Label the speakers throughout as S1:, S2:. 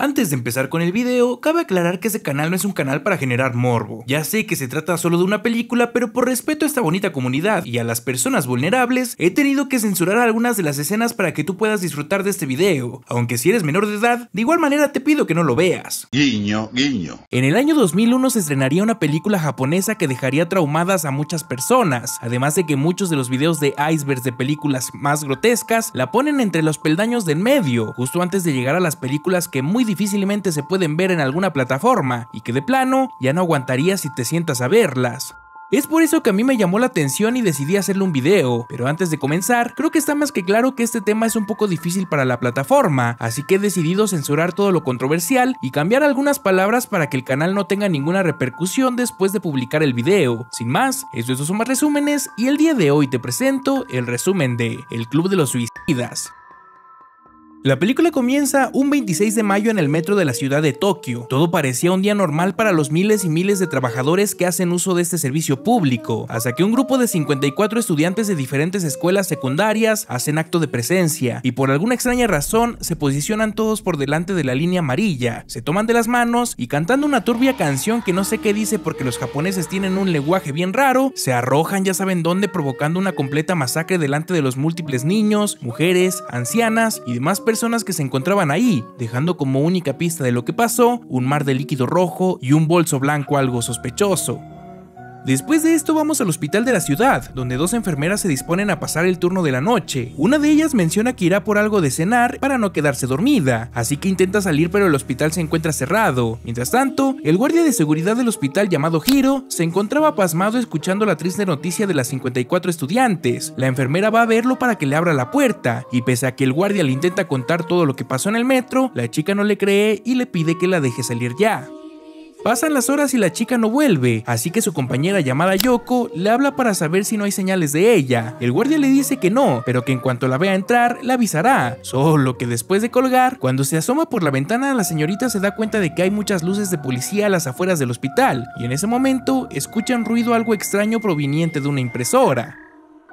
S1: Antes de empezar con el video, cabe aclarar que este canal no es un canal para generar morbo. Ya sé que se trata solo de una película, pero por respeto a esta bonita comunidad y a las personas vulnerables, he tenido que censurar algunas de las escenas para que tú puedas disfrutar de este video. Aunque si eres menor de edad, de igual manera te pido que no lo veas.
S2: Guiño, guiño.
S1: En el año 2001 se estrenaría una película japonesa que dejaría traumadas a muchas personas, además de que muchos de los videos de icebergs de películas más grotescas la ponen entre los peldaños del medio, justo antes de llegar a las películas que muy difícilmente se pueden ver en alguna plataforma y que de plano ya no aguantaría si te sientas a verlas. Es por eso que a mí me llamó la atención y decidí hacerle un video, pero antes de comenzar, creo que está más que claro que este tema es un poco difícil para la plataforma, así que he decidido censurar todo lo controversial y cambiar algunas palabras para que el canal no tenga ninguna repercusión después de publicar el video. Sin más, estos son más resúmenes y el día de hoy te presento el resumen de El Club de los Suicidas. La película comienza un 26 de mayo en el metro de la ciudad de Tokio. Todo parecía un día normal para los miles y miles de trabajadores que hacen uso de este servicio público, hasta que un grupo de 54 estudiantes de diferentes escuelas secundarias hacen acto de presencia y por alguna extraña razón se posicionan todos por delante de la línea amarilla, se toman de las manos y cantando una turbia canción que no sé qué dice porque los japoneses tienen un lenguaje bien raro, se arrojan ya saben dónde provocando una completa masacre delante de los múltiples niños, mujeres, ancianas y demás personas que se encontraban ahí, dejando como única pista de lo que pasó un mar de líquido rojo y un bolso blanco algo sospechoso. Después de esto vamos al hospital de la ciudad, donde dos enfermeras se disponen a pasar el turno de la noche. Una de ellas menciona que irá por algo de cenar para no quedarse dormida, así que intenta salir pero el hospital se encuentra cerrado. Mientras tanto, el guardia de seguridad del hospital llamado Hiro se encontraba pasmado escuchando la triste noticia de las 54 estudiantes. La enfermera va a verlo para que le abra la puerta, y pese a que el guardia le intenta contar todo lo que pasó en el metro, la chica no le cree y le pide que la deje salir ya. Pasan las horas y la chica no vuelve, así que su compañera llamada Yoko le habla para saber si no hay señales de ella. El guardia le dice que no, pero que en cuanto la vea entrar, la avisará. Solo que después de colgar, cuando se asoma por la ventana, la señorita se da cuenta de que hay muchas luces de policía a las afueras del hospital, y en ese momento escuchan ruido algo extraño proveniente de una impresora.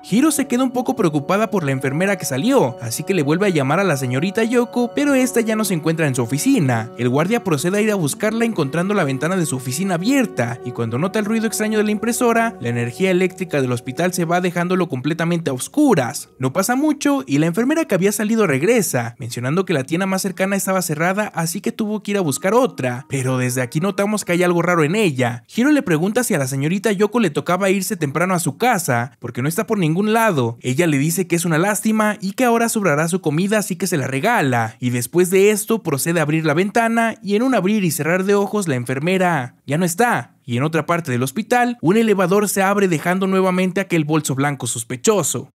S1: Hiro se queda un poco preocupada por la enfermera que salió, así que le vuelve a llamar a la señorita Yoko, pero esta ya no se encuentra en su oficina. El guardia procede a ir a buscarla encontrando la ventana de su oficina abierta, y cuando nota el ruido extraño de la impresora, la energía eléctrica del hospital se va dejándolo completamente a oscuras. No pasa mucho y la enfermera que había salido regresa, mencionando que la tienda más cercana estaba cerrada, así que tuvo que ir a buscar otra. Pero desde aquí notamos que hay algo raro en ella. Hiro le pregunta si a la señorita Yoko le tocaba irse temprano a su casa, porque no está por ningún lado. Ella le dice que es una lástima y que ahora sobrará su comida así que se la regala. Y después de esto procede a abrir la ventana y en un abrir y cerrar de ojos la enfermera ya no está. Y en otra parte del hospital, un elevador se abre dejando nuevamente aquel bolso blanco sospechoso.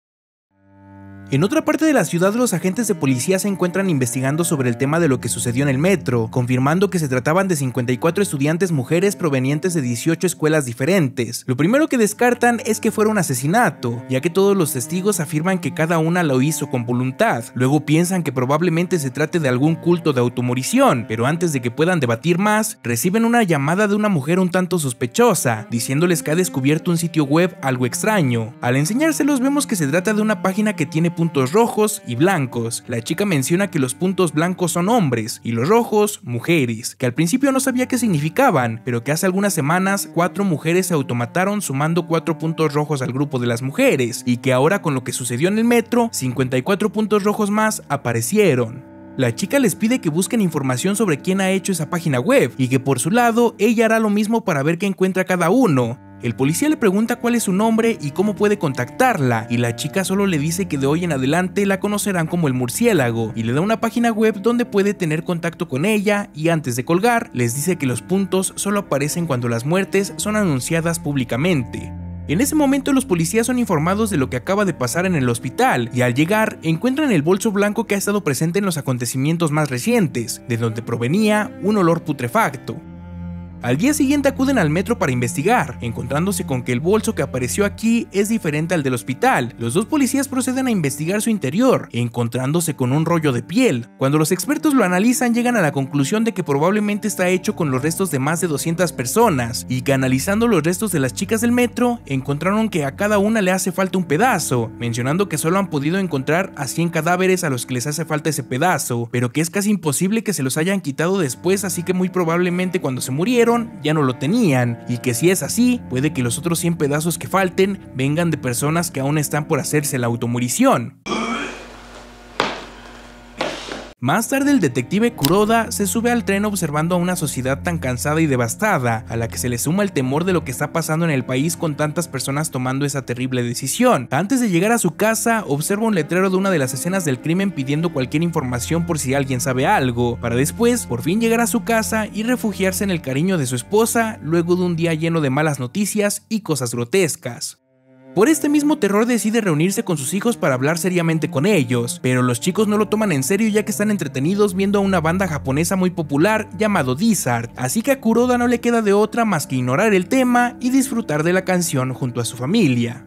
S1: En otra parte de la ciudad, los agentes de policía se encuentran investigando sobre el tema de lo que sucedió en el metro, confirmando que se trataban de 54 estudiantes mujeres provenientes de 18 escuelas diferentes. Lo primero que descartan es que fuera un asesinato, ya que todos los testigos afirman que cada una lo hizo con voluntad. Luego piensan que probablemente se trate de algún culto de automorición, pero antes de que puedan debatir más, reciben una llamada de una mujer un tanto sospechosa, diciéndoles que ha descubierto un sitio web algo extraño. Al enseñárselos vemos que se trata de una página que tiene puntos rojos y blancos. La chica menciona que los puntos blancos son hombres y los rojos mujeres, que al principio no sabía qué significaban, pero que hace algunas semanas cuatro mujeres se automataron sumando cuatro puntos rojos al grupo de las mujeres, y que ahora con lo que sucedió en el metro, 54 puntos rojos más aparecieron. La chica les pide que busquen información sobre quién ha hecho esa página web y que por su lado ella hará lo mismo para ver qué encuentra cada uno. El policía le pregunta cuál es su nombre y cómo puede contactarla, y la chica solo le dice que de hoy en adelante la conocerán como el murciélago, y le da una página web donde puede tener contacto con ella, y antes de colgar, les dice que los puntos solo aparecen cuando las muertes son anunciadas públicamente. En ese momento los policías son informados de lo que acaba de pasar en el hospital y al llegar encuentran el bolso blanco que ha estado presente en los acontecimientos más recientes, de donde provenía un olor putrefacto. Al día siguiente acuden al metro para investigar, encontrándose con que el bolso que apareció aquí es diferente al del hospital. Los dos policías proceden a investigar su interior, encontrándose con un rollo de piel. Cuando los expertos lo analizan llegan a la conclusión de que probablemente está hecho con los restos de más de 200 personas, y que analizando los restos de las chicas del metro, encontraron que a cada una le hace falta un pedazo, mencionando que solo han podido encontrar a 100 cadáveres a los que les hace falta ese pedazo, pero que es casi imposible que se los hayan quitado después, así que muy probablemente cuando se murieron, ya no lo tenían, y que si es así, puede que los otros 100 pedazos que falten vengan de personas que aún están por hacerse la automurición. Más tarde el detective Kuroda se sube al tren observando a una sociedad tan cansada y devastada, a la que se le suma el temor de lo que está pasando en el país con tantas personas tomando esa terrible decisión. Antes de llegar a su casa, observa un letrero de una de las escenas del crimen pidiendo cualquier información por si alguien sabe algo, para después por fin llegar a su casa y refugiarse en el cariño de su esposa luego de un día lleno de malas noticias y cosas grotescas. Por este mismo terror decide reunirse con sus hijos para hablar seriamente con ellos, pero los chicos no lo toman en serio ya que están entretenidos viendo a una banda japonesa muy popular llamado Dizard, así que a Kuroda no le queda de otra más que ignorar el tema y disfrutar de la canción junto a su familia.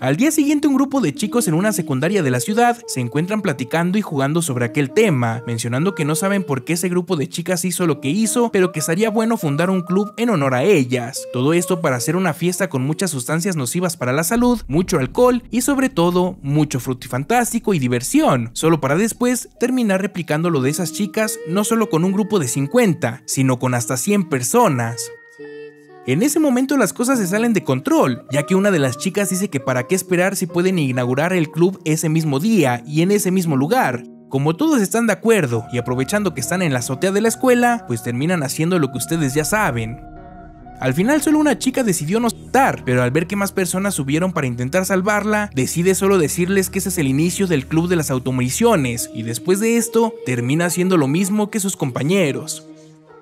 S1: Al día siguiente un grupo de chicos en una secundaria de la ciudad se encuentran platicando y jugando sobre aquel tema, mencionando que no saben por qué ese grupo de chicas hizo lo que hizo, pero que sería bueno fundar un club en honor a ellas. Todo esto para hacer una fiesta con muchas sustancias nocivas para la salud, mucho alcohol y sobre todo mucho frutifantástico y diversión, solo para después terminar replicando lo de esas chicas no solo con un grupo de 50, sino con hasta 100 personas. En ese momento las cosas se salen de control, ya que una de las chicas dice que para qué esperar si pueden inaugurar el club ese mismo día y en ese mismo lugar. Como todos están de acuerdo y aprovechando que están en la azotea de la escuela, pues terminan haciendo lo que ustedes ya saben. Al final solo una chica decidió no estar, pero al ver que más personas subieron para intentar salvarla, decide solo decirles que ese es el inicio del club de las automoriciones y después de esto termina haciendo lo mismo que sus compañeros.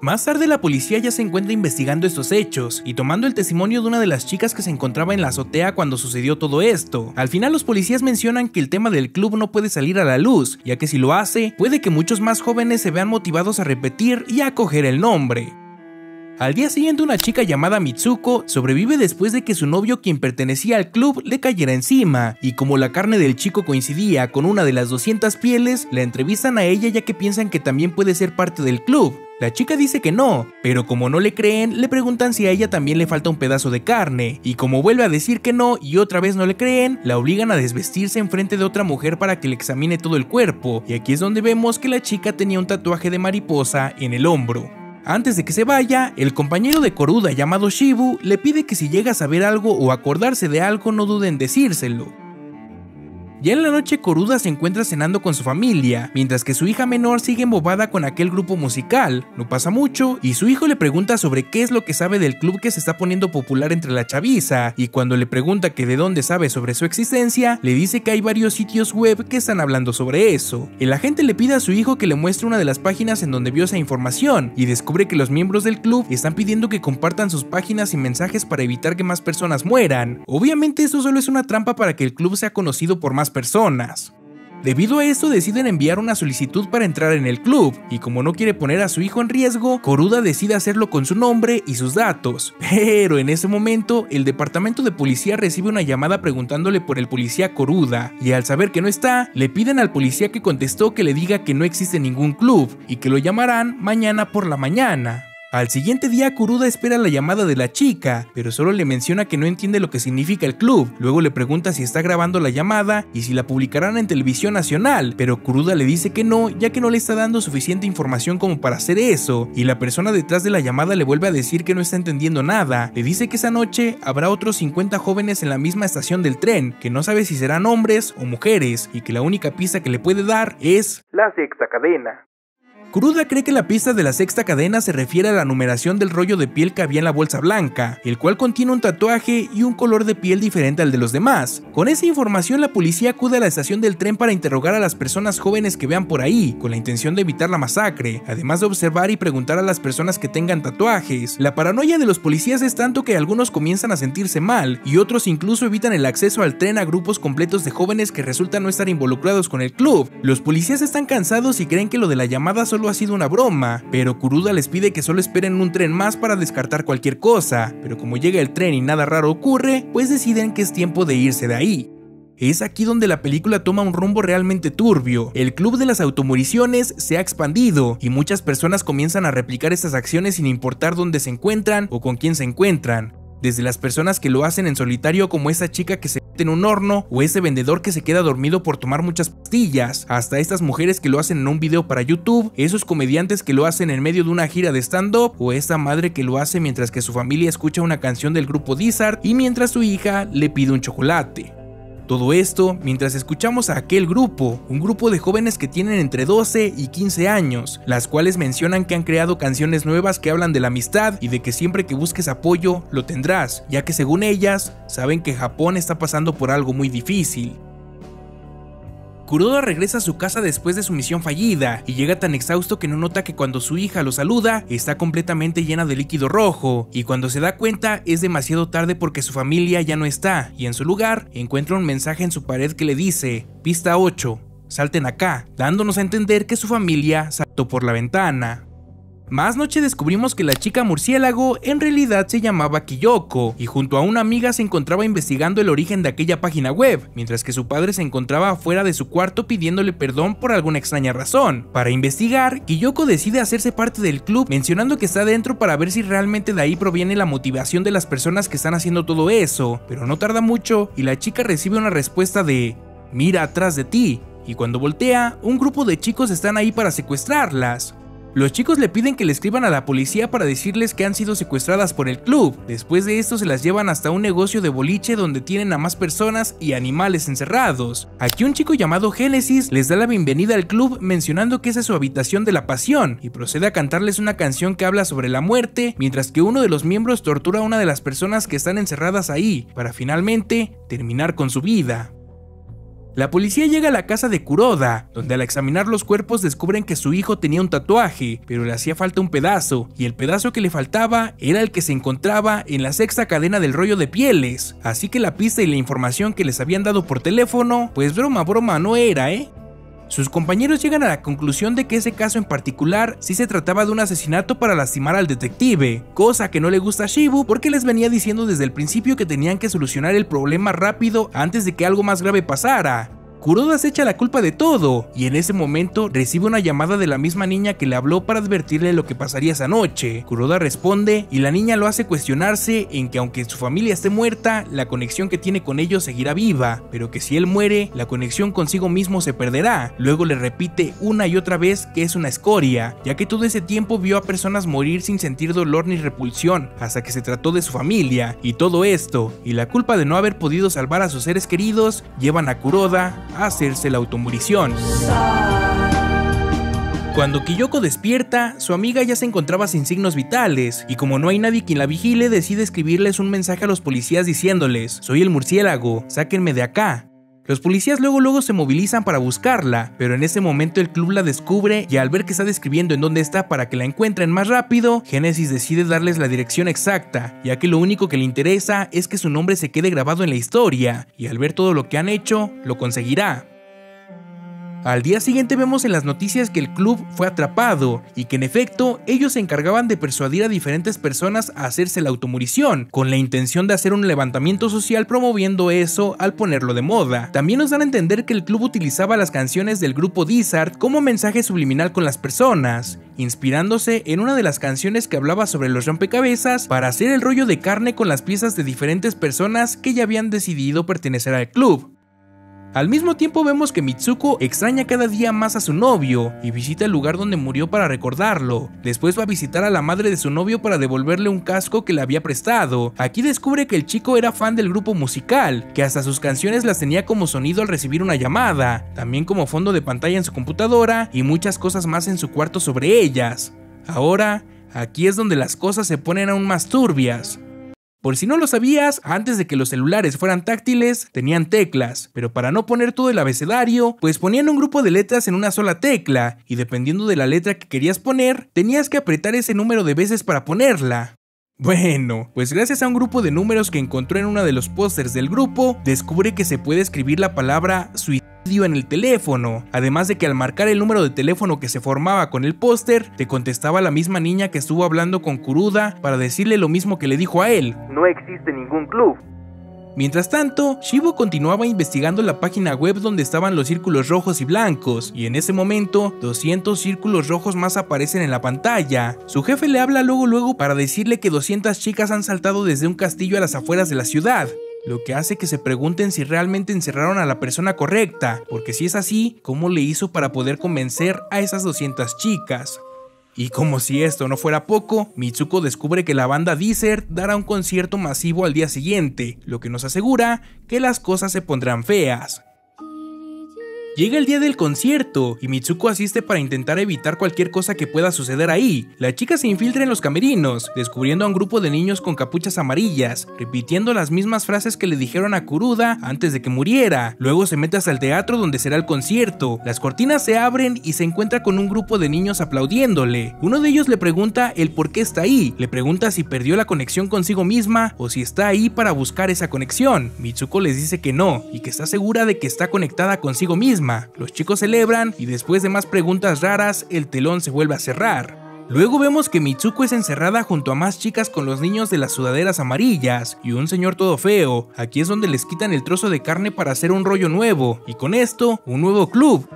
S1: Más tarde la policía ya se encuentra investigando estos hechos y tomando el testimonio de una de las chicas que se encontraba en la azotea cuando sucedió todo esto. Al final los policías mencionan que el tema del club no puede salir a la luz, ya que si lo hace, puede que muchos más jóvenes se vean motivados a repetir y a coger el nombre. Al día siguiente una chica llamada Mitsuko sobrevive después de que su novio quien pertenecía al club le cayera encima, y como la carne del chico coincidía con una de las 200 pieles, la entrevistan a ella ya que piensan que también puede ser parte del club, la chica dice que no, pero como no le creen, le preguntan si a ella también le falta un pedazo de carne, y como vuelve a decir que no y otra vez no le creen, la obligan a desvestirse en frente de otra mujer para que le examine todo el cuerpo, y aquí es donde vemos que la chica tenía un tatuaje de mariposa en el hombro. Antes de que se vaya, el compañero de Koruda llamado Shibu le pide que si llega a saber algo o acordarse de algo no duden en decírselo, ya en la noche Coruda se encuentra cenando con su familia, mientras que su hija menor sigue embobada con aquel grupo musical. No pasa mucho, y su hijo le pregunta sobre qué es lo que sabe del club que se está poniendo popular entre la chaviza, y cuando le pregunta que de dónde sabe sobre su existencia, le dice que hay varios sitios web que están hablando sobre eso. El agente le pide a su hijo que le muestre una de las páginas en donde vio esa información, y descubre que los miembros del club están pidiendo que compartan sus páginas y mensajes para evitar que más personas mueran. Obviamente eso solo es una trampa para que el club sea conocido por personas. Debido a esto deciden enviar una solicitud para entrar en el club, y como no quiere poner a su hijo en riesgo, Coruda decide hacerlo con su nombre y sus datos. Pero en ese momento, el departamento de policía recibe una llamada preguntándole por el policía Coruda, y al saber que no está, le piden al policía que contestó que le diga que no existe ningún club, y que lo llamarán mañana por la mañana. Al siguiente día Kuruda espera la llamada de la chica, pero solo le menciona que no entiende lo que significa el club. Luego le pregunta si está grabando la llamada y si la publicarán en televisión nacional, pero Kuruda le dice que no, ya que no le está dando suficiente información como para hacer eso, y la persona detrás de la llamada le vuelve a decir que no está entendiendo nada. Le dice que esa noche habrá otros 50 jóvenes en la misma estación del tren, que no sabe si serán hombres o mujeres, y que la única pista que le puede dar es
S2: la sexta cadena.
S1: Kuruda cree que la pista de la sexta cadena se refiere a la numeración del rollo de piel que había en la bolsa blanca, el cual contiene un tatuaje y un color de piel diferente al de los demás. Con esa información la policía acude a la estación del tren para interrogar a las personas jóvenes que vean por ahí, con la intención de evitar la masacre, además de observar y preguntar a las personas que tengan tatuajes. La paranoia de los policías es tanto que algunos comienzan a sentirse mal y otros incluso evitan el acceso al tren a grupos completos de jóvenes que resultan no estar involucrados con el club. Los policías están cansados y creen que lo de la llamada solo solo ha sido una broma, pero Kuruda les pide que solo esperen un tren más para descartar cualquier cosa, pero como llega el tren y nada raro ocurre, pues deciden que es tiempo de irse de ahí. Es aquí donde la película toma un rumbo realmente turbio. El club de las automoriciones se ha expandido y muchas personas comienzan a replicar estas acciones sin importar dónde se encuentran o con quién se encuentran. Desde las personas que lo hacen en solitario como esa chica que se mete en un horno o ese vendedor que se queda dormido por tomar muchas pastillas, hasta estas mujeres que lo hacen en un video para YouTube, esos comediantes que lo hacen en medio de una gira de stand-up o esa madre que lo hace mientras que su familia escucha una canción del grupo Dizard y mientras su hija le pide un chocolate. Todo esto mientras escuchamos a aquel grupo, un grupo de jóvenes que tienen entre 12 y 15 años, las cuales mencionan que han creado canciones nuevas que hablan de la amistad y de que siempre que busques apoyo lo tendrás, ya que según ellas, saben que Japón está pasando por algo muy difícil. Kuroda regresa a su casa después de su misión fallida y llega tan exhausto que no nota que cuando su hija lo saluda está completamente llena de líquido rojo y cuando se da cuenta es demasiado tarde porque su familia ya no está y en su lugar encuentra un mensaje en su pared que le dice, pista 8, salten acá, dándonos a entender que su familia saltó por la ventana. Más noche descubrimos que la chica murciélago en realidad se llamaba Kiyoko y junto a una amiga se encontraba investigando el origen de aquella página web, mientras que su padre se encontraba afuera de su cuarto pidiéndole perdón por alguna extraña razón. Para investigar, Kiyoko decide hacerse parte del club mencionando que está dentro para ver si realmente de ahí proviene la motivación de las personas que están haciendo todo eso, pero no tarda mucho y la chica recibe una respuesta de mira atrás de ti, y cuando voltea, un grupo de chicos están ahí para secuestrarlas. Los chicos le piden que le escriban a la policía para decirles que han sido secuestradas por el club. Después de esto se las llevan hasta un negocio de boliche donde tienen a más personas y animales encerrados. Aquí un chico llamado Genesis les da la bienvenida al club mencionando que esa es su habitación de la pasión y procede a cantarles una canción que habla sobre la muerte, mientras que uno de los miembros tortura a una de las personas que están encerradas ahí, para finalmente terminar con su vida. La policía llega a la casa de Kuroda, donde al examinar los cuerpos descubren que su hijo tenía un tatuaje, pero le hacía falta un pedazo, y el pedazo que le faltaba era el que se encontraba en la sexta cadena del rollo de pieles. Así que la pista y la información que les habían dado por teléfono, pues broma broma no era, ¿eh? Sus compañeros llegan a la conclusión de que ese caso en particular sí se trataba de un asesinato para lastimar al detective, cosa que no le gusta a Shibu porque les venía diciendo desde el principio que tenían que solucionar el problema rápido antes de que algo más grave pasara. Kuroda se echa la culpa de todo, y en ese momento recibe una llamada de la misma niña que le habló para advertirle lo que pasaría esa noche. Kuroda responde y la niña lo hace cuestionarse en que aunque su familia esté muerta, la conexión que tiene con ellos seguirá viva, pero que si él muere, la conexión consigo mismo se perderá. Luego le repite una y otra vez que es una escoria, ya que todo ese tiempo vio a personas morir sin sentir dolor ni repulsión, hasta que se trató de su familia, y todo esto, y la culpa de no haber podido salvar a sus seres queridos, llevan a Kuroda hacerse la automurición. Cuando Kiyoko despierta, su amiga ya se encontraba sin signos vitales, y como no hay nadie quien la vigile, decide escribirles un mensaje a los policías diciéndoles, soy el murciélago, sáquenme de acá. Los policías luego luego se movilizan para buscarla, pero en ese momento el club la descubre y al ver que está describiendo en dónde está para que la encuentren más rápido, Genesis decide darles la dirección exacta, ya que lo único que le interesa es que su nombre se quede grabado en la historia, y al ver todo lo que han hecho, lo conseguirá. Al día siguiente vemos en las noticias que el club fue atrapado y que en efecto ellos se encargaban de persuadir a diferentes personas a hacerse la automurición, con la intención de hacer un levantamiento social promoviendo eso al ponerlo de moda. También nos dan a entender que el club utilizaba las canciones del grupo Dizard como mensaje subliminal con las personas, inspirándose en una de las canciones que hablaba sobre los rompecabezas para hacer el rollo de carne con las piezas de diferentes personas que ya habían decidido pertenecer al club. Al mismo tiempo vemos que Mitsuko extraña cada día más a su novio y visita el lugar donde murió para recordarlo. Después va a visitar a la madre de su novio para devolverle un casco que le había prestado. Aquí descubre que el chico era fan del grupo musical, que hasta sus canciones las tenía como sonido al recibir una llamada, también como fondo de pantalla en su computadora y muchas cosas más en su cuarto sobre ellas. Ahora, aquí es donde las cosas se ponen aún más turbias. Por si no lo sabías, antes de que los celulares fueran táctiles, tenían teclas, pero para no poner todo el abecedario, pues ponían un grupo de letras en una sola tecla, y dependiendo de la letra que querías poner, tenías que apretar ese número de veces para ponerla. Bueno, pues gracias a un grupo de números que encontró en uno de los pósters del grupo, descubre que se puede escribir la palabra suicidio en el teléfono, además de que al marcar el número de teléfono que se formaba con el póster, te contestaba la misma niña que estuvo hablando con Kuruda para decirle lo mismo que le dijo a él.
S2: No existe ningún club.
S1: Mientras tanto, Shibo continuaba investigando la página web donde estaban los círculos rojos y blancos, y en ese momento, 200 círculos rojos más aparecen en la pantalla. Su jefe le habla luego luego para decirle que 200 chicas han saltado desde un castillo a las afueras de la ciudad, lo que hace que se pregunten si realmente encerraron a la persona correcta, porque si es así, ¿cómo le hizo para poder convencer a esas 200 chicas? Y como si esto no fuera poco, Mitsuko descubre que la banda Desert dará un concierto masivo al día siguiente, lo que nos asegura que las cosas se pondrán feas. Llega el día del concierto y Mitsuko asiste para intentar evitar cualquier cosa que pueda suceder ahí. La chica se infiltra en los camerinos, descubriendo a un grupo de niños con capuchas amarillas, repitiendo las mismas frases que le dijeron a Kuruda antes de que muriera. Luego se mete hasta el teatro donde será el concierto. Las cortinas se abren y se encuentra con un grupo de niños aplaudiéndole. Uno de ellos le pregunta el por qué está ahí, le pregunta si perdió la conexión consigo misma o si está ahí para buscar esa conexión. Mitsuko les dice que no y que está segura de que está conectada consigo misma los chicos celebran y después de más preguntas raras, el telón se vuelve a cerrar. Luego vemos que Mitsuko es encerrada junto a más chicas con los niños de las sudaderas amarillas y un señor todo feo. Aquí es donde les quitan el trozo de carne para hacer un rollo nuevo y con esto un nuevo club.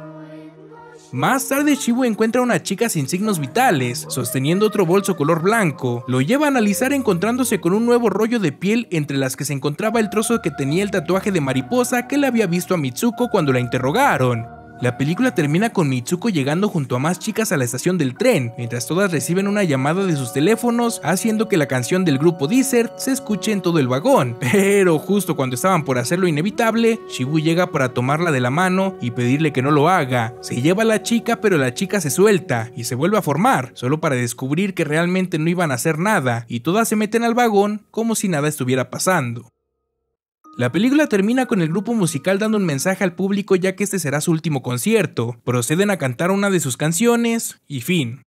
S1: Más tarde Shibu encuentra a una chica sin signos vitales, sosteniendo otro bolso color blanco. Lo lleva a analizar encontrándose con un nuevo rollo de piel entre las que se encontraba el trozo que tenía el tatuaje de mariposa que le había visto a Mitsuko cuando la interrogaron. La película termina con Mitsuko llegando junto a más chicas a la estación del tren, mientras todas reciben una llamada de sus teléfonos, haciendo que la canción del grupo Desert se escuche en todo el vagón. Pero justo cuando estaban por hacerlo inevitable, Shibu llega para tomarla de la mano y pedirle que no lo haga. Se lleva a la chica, pero la chica se suelta y se vuelve a formar, solo para descubrir que realmente no iban a hacer nada, y todas se meten al vagón como si nada estuviera pasando. La película termina con el grupo musical dando un mensaje al público ya que este será su último concierto. Proceden a cantar una de sus canciones y fin.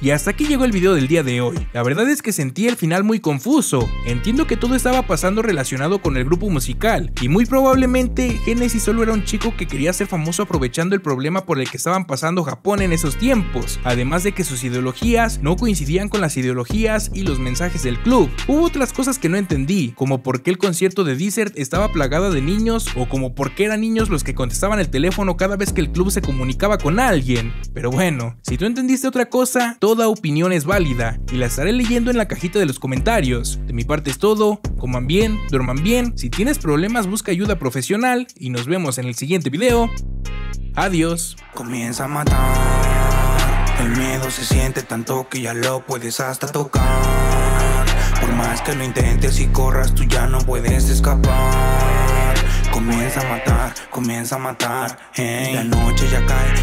S1: Y hasta aquí llegó el video del día de hoy. La verdad es que sentí el final muy confuso. Entiendo que todo estaba pasando relacionado con el grupo musical, y muy probablemente Genesis solo era un chico que quería ser famoso aprovechando el problema por el que estaban pasando Japón en esos tiempos, además de que sus ideologías no coincidían con las ideologías y los mensajes del club. Hubo otras cosas que no entendí, como por qué el concierto de Desert estaba plagado de niños o como por qué eran niños los que contestaban el teléfono cada vez que el club se comunicaba con alguien. Pero bueno, si tú entendiste otra cosa, Toda opinión es válida y la estaré leyendo en la cajita de los comentarios. De mi parte es todo, coman bien, duerman bien, si tienes problemas busca ayuda profesional y nos vemos en el siguiente video. Adiós.
S3: Comienza a matar, el miedo se siente tanto que ya lo puedes hasta tocar. Por más que lo intentes y corras, tú ya no puedes escapar. Comienza a matar, comienza a matar, la noche ya cae.